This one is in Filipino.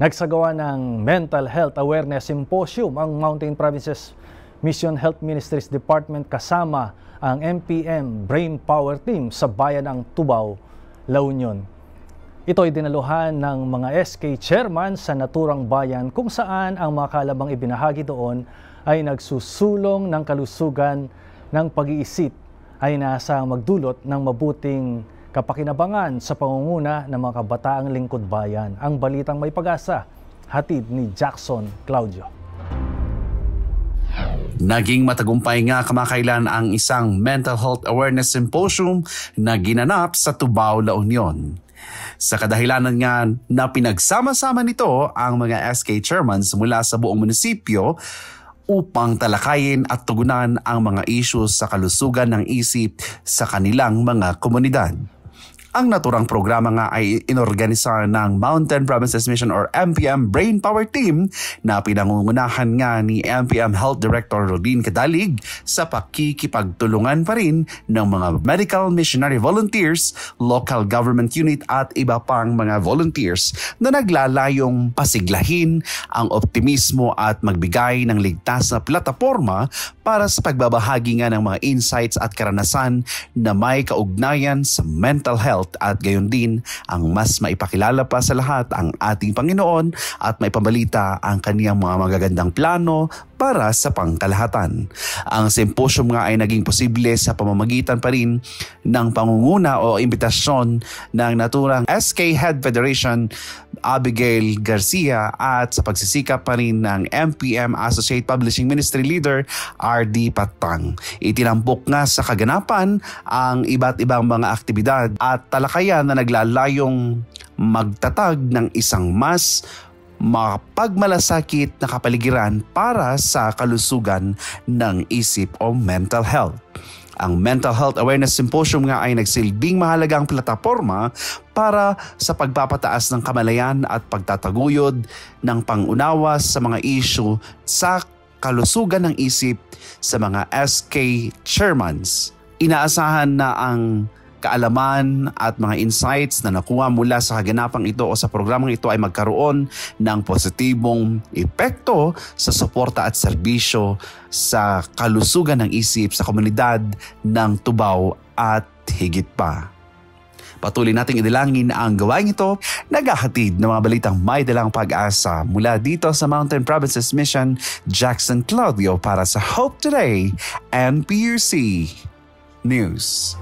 Nagsagawa ng Mental Health Awareness Symposium ang Mountain Provinces Mission Health Ministries Department kasama ang MPM Brain Power Team sa bayan ng Tubao, La Union. Ito ay dinaluhan ng mga SK chairman sa naturang bayan kung saan ang mga kalabang ibinahagi doon ay nagsusulong ng kalusugan ng pag-iisip ay nasa magdulot ng mabuting kapakinabangan sa pangunguna ng mga kabataang lingkod bayan. Ang balitang may pag-asa, hatid ni Jackson Claudio. Naging matagumpay nga kamakailan ang isang mental health awareness symposium na ginanap sa Tubao, La Union. Sa kadahilanan nga na pinagsama-sama nito ang mga SK chairmans mula sa buong munisipyo upang talakayin at tugunan ang mga issues sa kalusugan ng isip sa kanilang mga komunidad. Ang naturang programa nga ay inorganisa ng Mountain Provinces Mission or MPM Brain Power Team na pinangungunahan nga ni MPM Health Director Rodin Kadalig sa pakikipagtulungan pa rin ng mga medical missionary volunteers, local government unit at iba pang mga volunteers na naglalayong pasiglahin ang optimismo at magbigay ng ligtas na plataforma para sa pagbabahagi nga ng mga insights at karanasan na may kaugnayan sa mental health health at gayon din ang mas maipakilala pa sa lahat ang ating Panginoon at maipabalita ang kaniyang mga magagandang plano para sa pangkalahatan. Ang symposium nga ay naging posible sa pamamagitan pa rin ng pangunguna o imbitasyon ng naturang SK Head Federation Abigail Garcia at sa pagsisikap pa rin ng MPM Associate Publishing Ministry Leader RD Patang. Itinampok nga sa kaganapan ang iba't ibang mga aktibidad at talakayan na naglalayong magtatag ng isang mas mapagmalasakit na kapaligiran para sa kalusugan ng isip o mental health. Ang Mental Health Awareness Symposium nga ay nagsilbing mahalagang plataforma para sa pagpapataas ng kamalayan at pagtataguyod ng pangunawa sa mga issue sa kalusugan ng isip sa mga SK chairmans. Inaasahan na ang kaalaman at mga insights na nakuha mula sa kaganapang ito o sa programang ito ay magkaroon ng positibong epekto sa suporta at serbisyo sa kalusugan ng isip sa komunidad ng Tubao at higit pa. Patuloy nating idilangin ang gawain ito, naghahatid ng mga balitang may dalang pag-asa mula dito sa Mountain Provinces Mission, Jackson Claudio para sa Hope Today and PUC News.